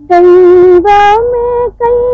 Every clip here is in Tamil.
गंगा में कई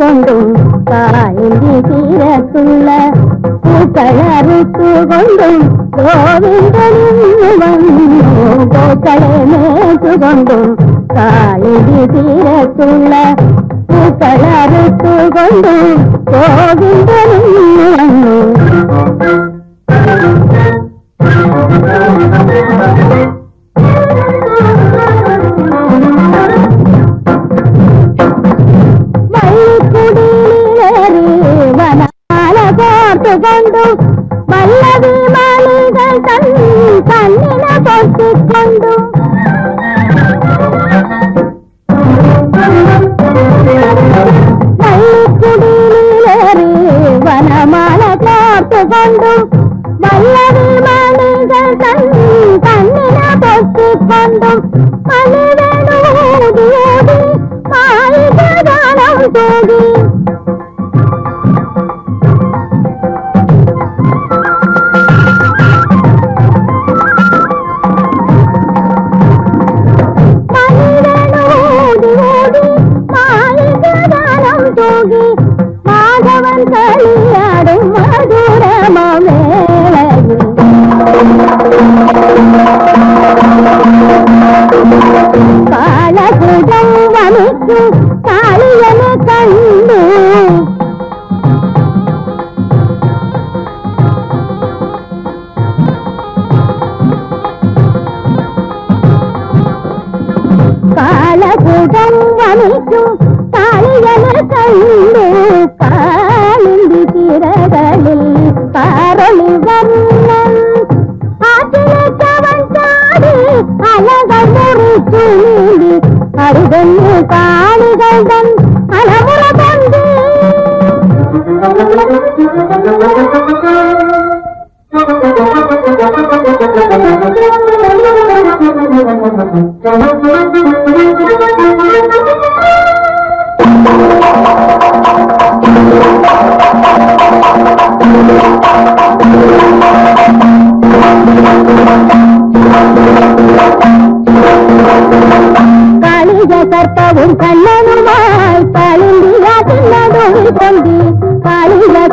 கொண்டும் காயின்றி தீரத்துள்ள பூக்களறுத்து கொண்டும் கோவிந்தனும் பூக்களை மேற்று கொண்டும் காயின்றி தீரத்துள்ள பூக்களறுத்து கொண்டும் கோவிந்தனும் கலகுடம் வலிக்கும் காளியனர் கண்டு காலிந்தி திரகளில் காரொளி வண்ணம். ஆற்றிலக்கவன் சாடி அழக முறிச்சு நீடி அருகன் காளிகள் தன் அலமுற தந்தி.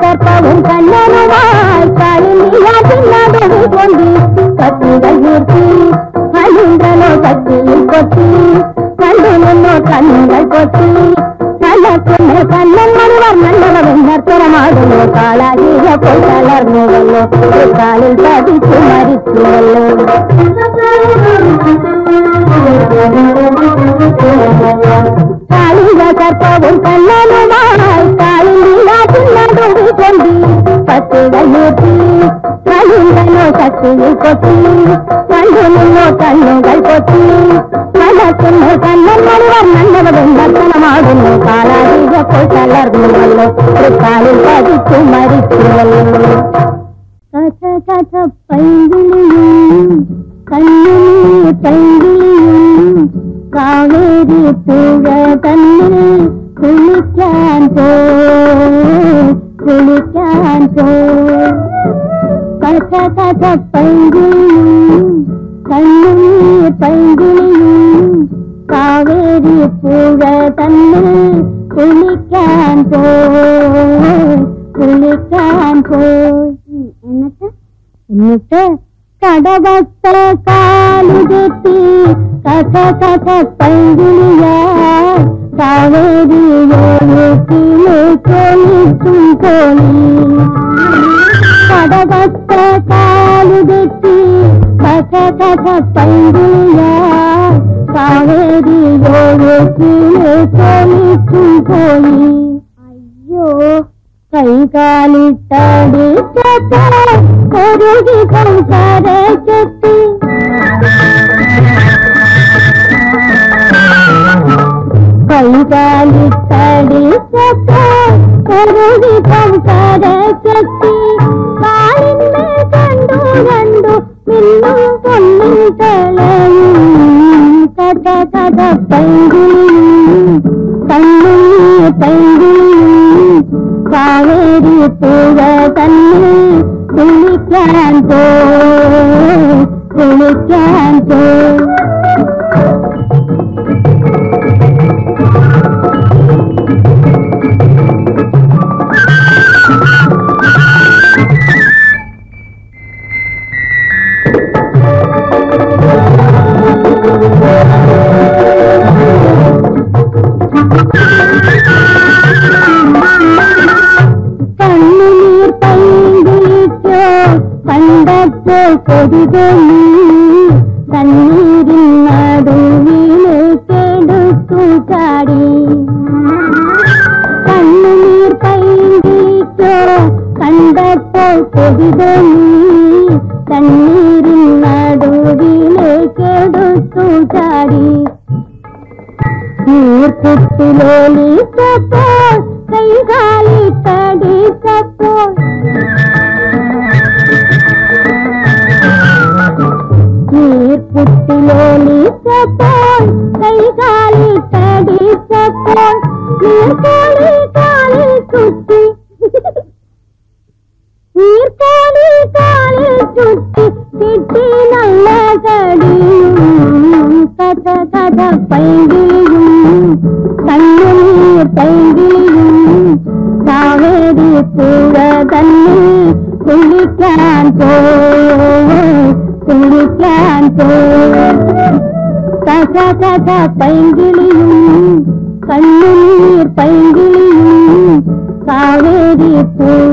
கற்பவும் கண்ணருவாய் காளிந்தியா சின்னதொரு கொண்டு கத்திகள் ஊர்த்தி அழுந்தனோ கத்தியில் கொத்தி கண்டு நின்னோ கண்ணுங்கள் கொத்தி கண்ணக்குன்னு கண்ணன் மறுவர் நல்லவரும் நற்பரமாகுமோ காலாகிய போய் தளர்ந்துவல்லோ காலில் பதித்து மறித்துவல்லோ காளிக கற்பவும் கண்ணனுமாய் காளிந்தியா கொண்டு பத்துகள் ஊற்றி கழுந்தனோ சக்தியில் கண்டு நின்னோ கண்ணுகள் கொத்தி கண்ணக்குன்னு கண்ணன் மறுவர் நல்லவன் நற்பனமாடுமோ காளாகிய போய் தளர்ந்துவல்லோ காலில் பதித்து மறித்துவல்லோ கத கத பைங்கிளியும் கண்ணில் பைங்கிளியும் காவேரி புழ தன்னில் குளிக்கான் போ Yes, பூப்போல் கொடிதொழி தண்ணீரின் நடுவிலே கெடுக்கும் காடி. கண்ணு நீர் பயிந்திக்கோ கண்டப்போல் கொடிதொழி தண்ணீரின் நடுவிலே கெடுக்கும் காடி. நீர் புத்திலோலி കാവേരി പുഴ തന്നിൽ കുളിക്കാൻ പോ കുളിക്കാൻ പോ കഥ കഥ പൈകിളിയും കണ്ണുനീർ പൈകിളിയും കാവേരി പുഴ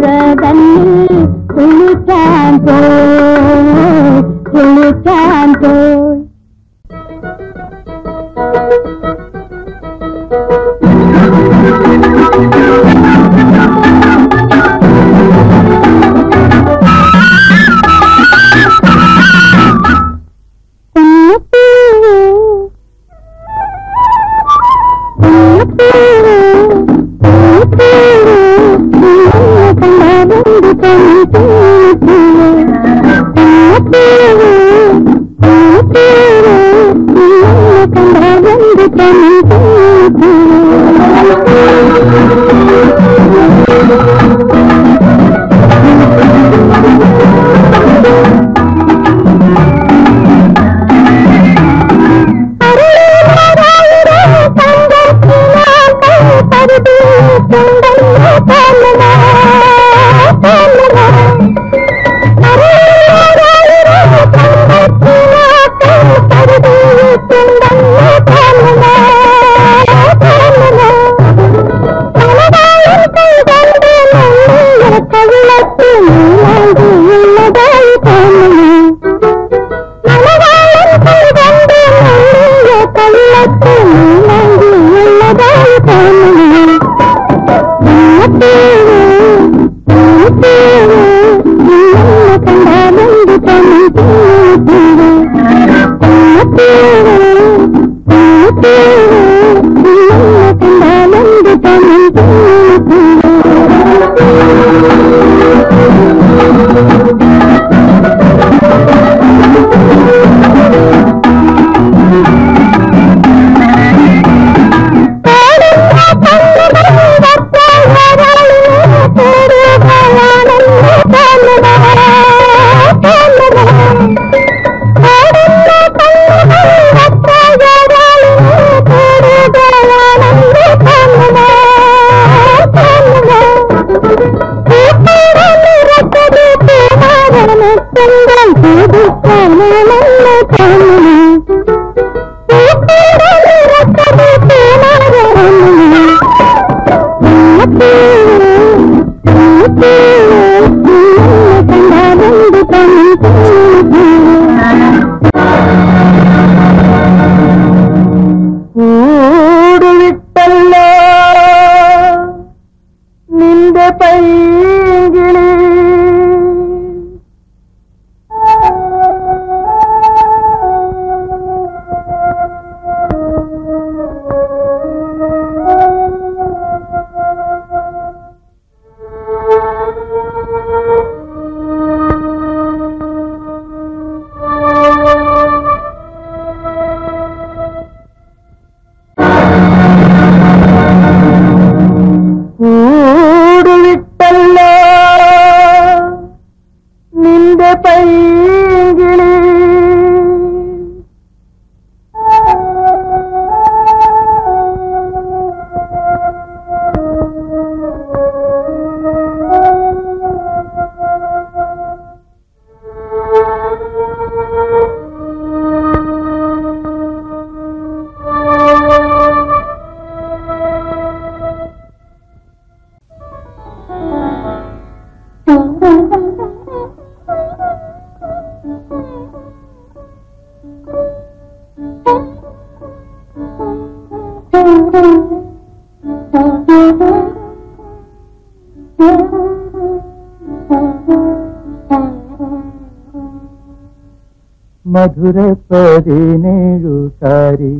മധുര പതിനേഴുകാരി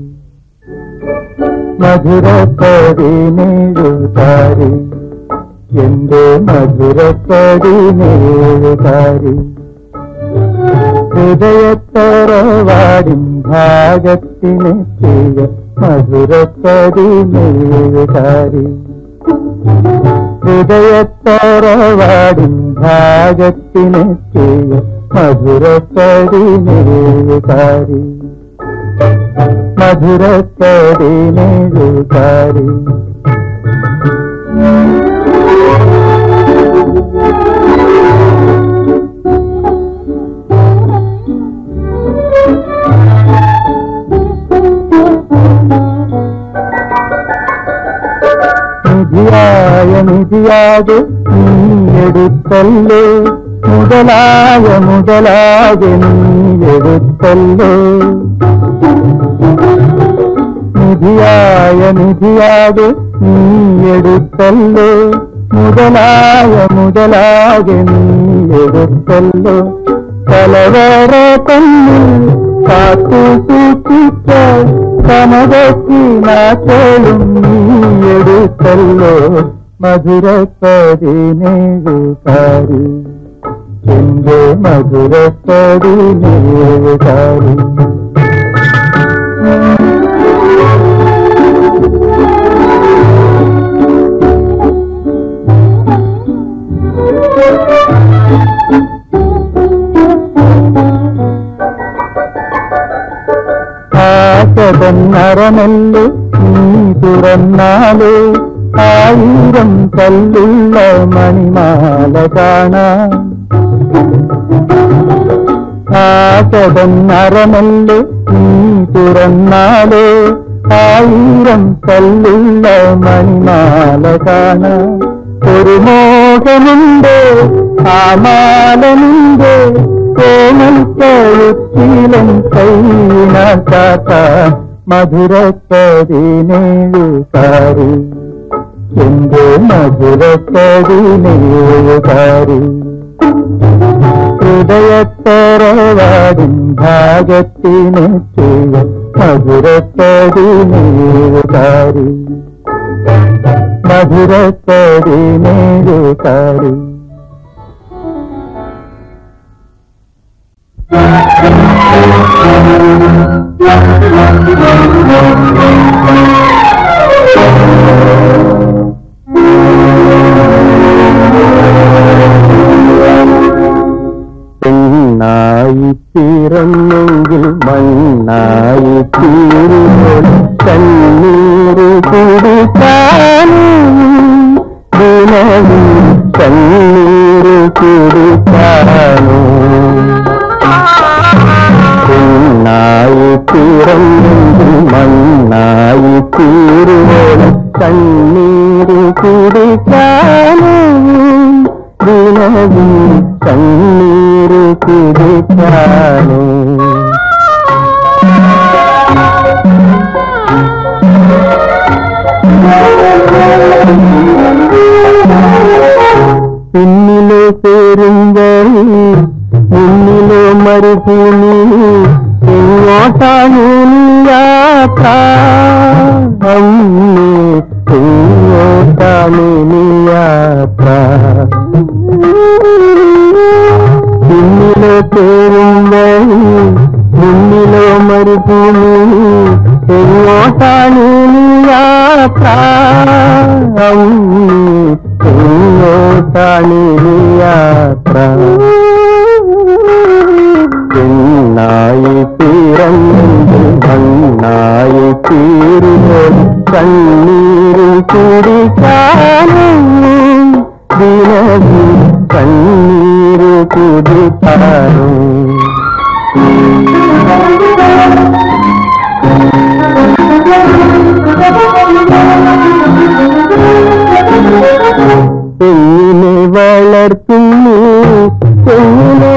മധുര പതിനേഴുകാരി എന്റെ മധുര പതിനേഴുകാരി ഹൃദയത്തറവാടിൻ ഭാഗത്തിന് ചെയ്യ മധുര പതിനേഴുകാരി ഹൃദയത്തറവാടിൻ ഭാഗത്തിന് ചെയ്യ ഭാഗത്തിനെത്തിയ മധുരപ്പതിനേഴുകാരി ഹൃദയത്തറവാടിൻ ഭാഗത്തിനെത്തിയ മധുരപ്പതിനേഴുകാരി മധുരപ്പതിനേഴുകാരി നിധിയായ നിധിയാകെ നീ എടുത്തല്ലോ മുതലായ മുതലാകെ നീയെടുത്തല്ലോ നിധിയായ നിധിയാകെ നീയെടുത്തല്ലോ മുതലായ മുതലാകെ നീയെടുത്തല്ലോ തലവേറെ തന്നിൽ കാത്തു സൂക്ഷിച്ച സമതത്തി നാച്ചലും നീയെടുത്തല്ലോ മധുര പതിനേഴുകാരി ఎందు మధురతడి నీవేదారి ആശതന്നരമല്ലു തുറന്നാലേ ആയിരം കല്ലുള്ള മണിമാല കാണാം ആ കടന്നറമല്ലേ നീ തുറന്നാലേ ആയിരം കല്ലുള്ള മണിമാല കാണാം. ഒരു മോഹമുണ്ട് ആ മാലമുണ്ട് കോമൽ കഴുത്തിലും കൈനാക്കാത്ത മധുരപ്പതിനേഴുകാരി എന്റെ മധുരപ്പതിനേഴുകാരി ഹൃദയത്തറവാടും ഭാഗത്തിന് ചെയ്യ മധുരത്തടി നീരുകാരി മധുരത്തടി നീരുകാരി Thank you. പിറന്നെങ്കിൽ മണ്ണായി തീരുമ്പോൾ കണ്ണീര് കുടിക്കാനും ദിനവും കണ്ണീര് കുടിക്കാനും. പെണ്ണായി പിറന്നെങ്കിൽ മണ്ണായി തീരുമ്പോൾ കണ്ണീര് കുടിക്കാനും പ്രാവും എന്നോട്ടാണിനി യാത്ര. പെണ്ണായി തീരന്നെങ്കിൽ കണ്ണായി തീരുമോ കണ്ണീരിൽ കുടിക്കാനും ദിനവും കണ്ണീര് കുടിക്കാനും புலர் புண்ணு பொண்ணு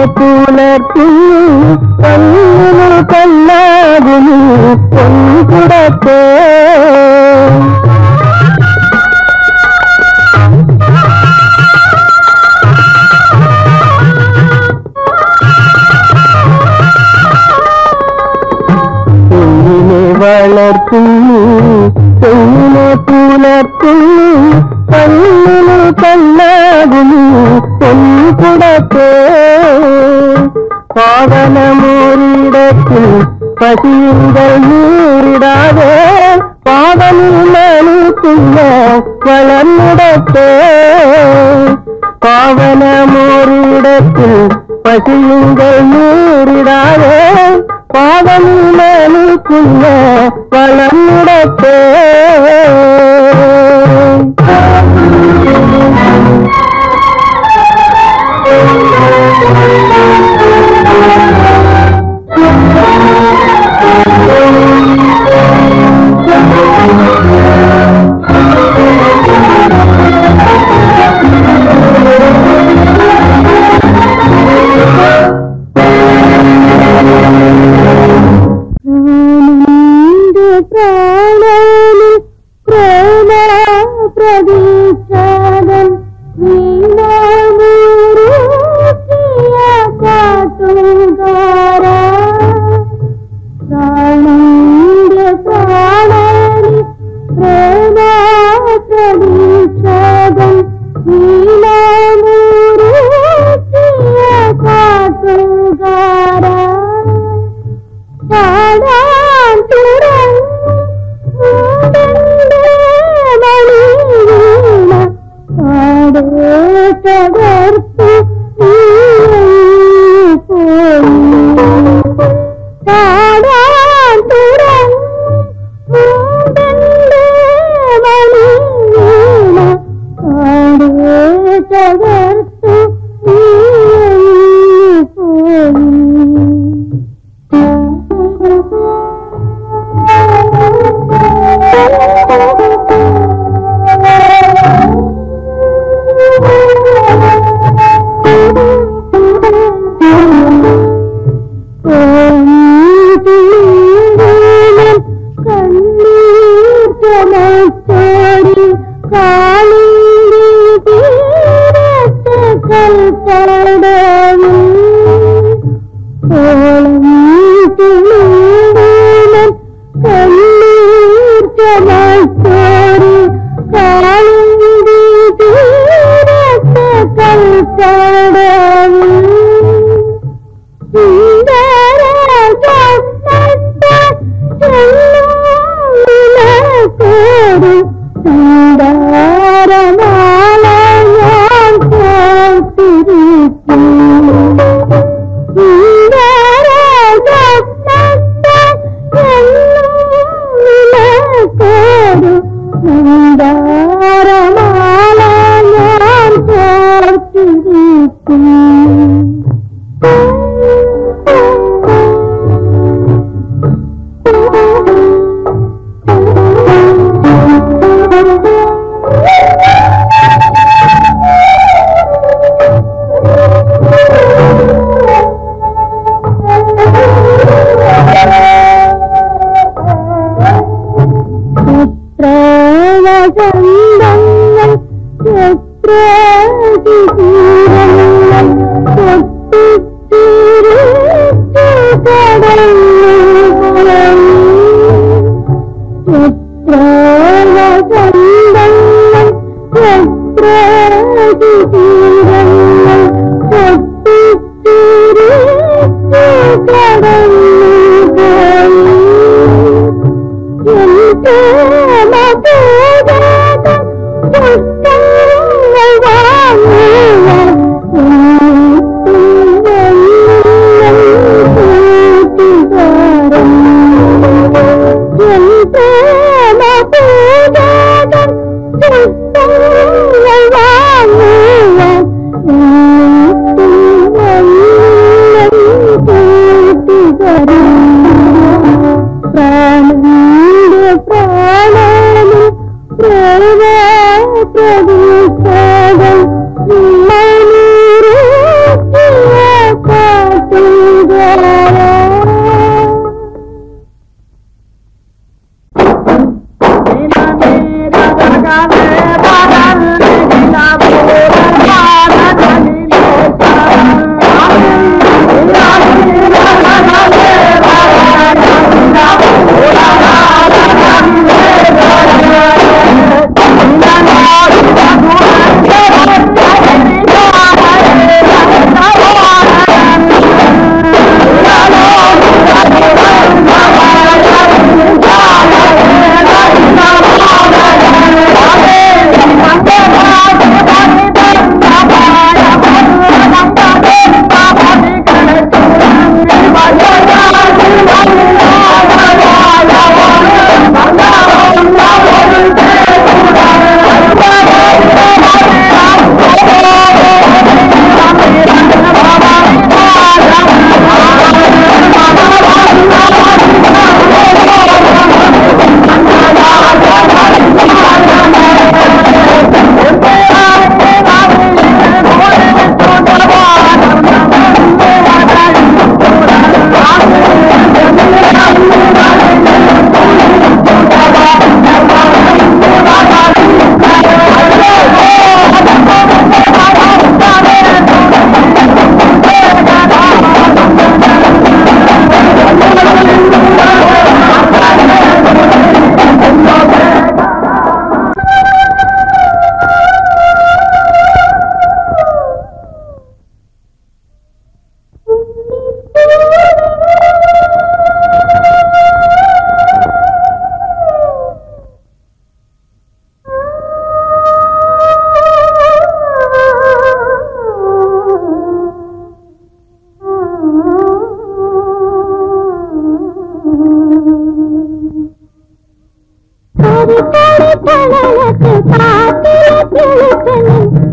புலர் புண்ணு కన్నులు కన్నాగులు పొన్పుడతో பாவனமூரிடத்தில் பசியுங்கள் நீரிடாதே. பாவனில் மனுக்குள்ள வளமுடத்தே பாவனமூரிடத்தில் பசியுங்கள் நீரிடாதே. பாவனில் மனுக்குள்ள வளமுடத்தே Thank you. 对对？வசந்தங்கள் Bye.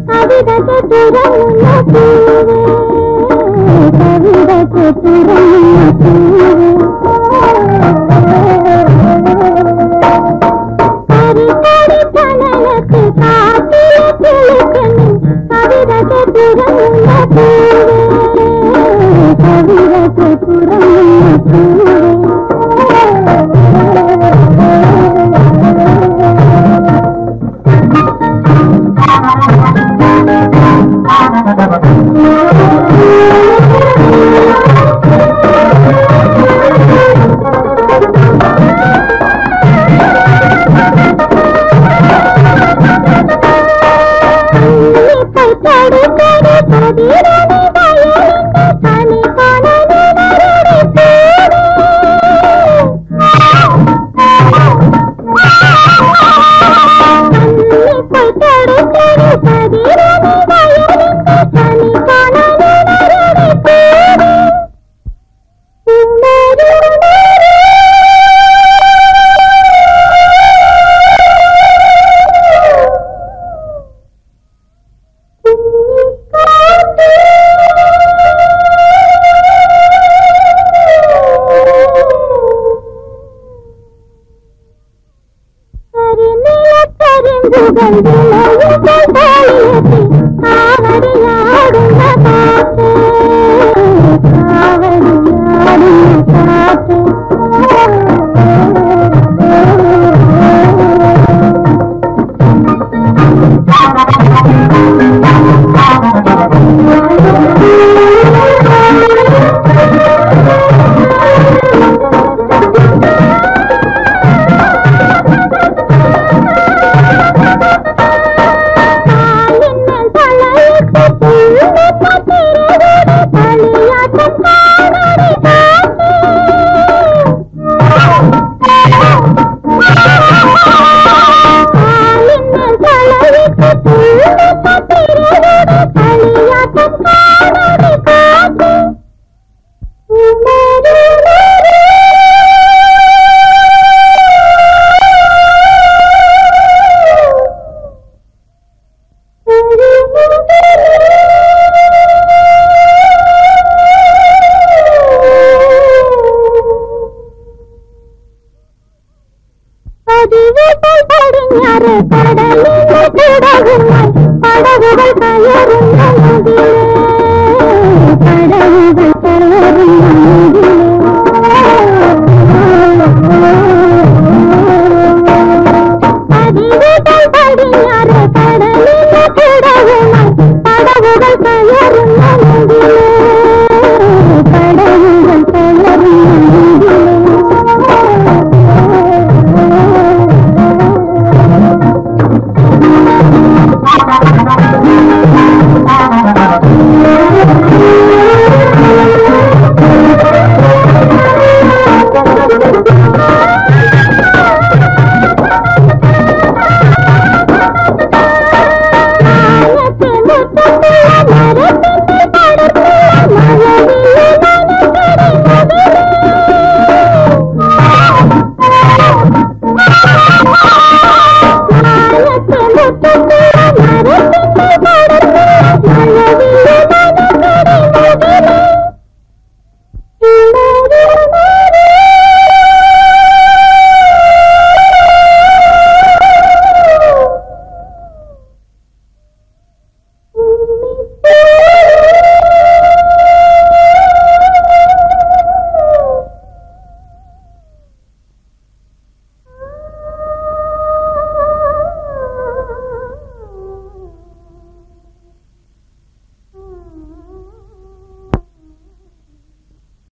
కవిత తురమ్మ